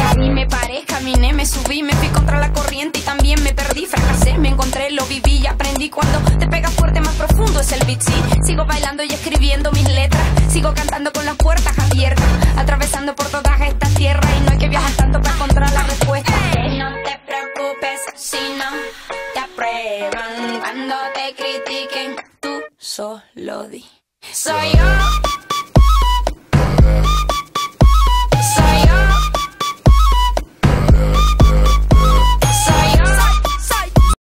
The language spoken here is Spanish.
caí, me paré, caminé, me subí, me fui contra la corriente y también me perdí, fracasé, me encontré, lo viví y aprendí cuando te pega fuerte más profundo es el beat, sí, sigo bailando y escribiendo mis letras, sigo cantando con las puertas abiertas, atravesando por todas estas tierras y no hay que viajar tanto para encontrar la respuesta. No te preocupes si no te aprueban cuando te critiquen, tú solo di. Soy yo.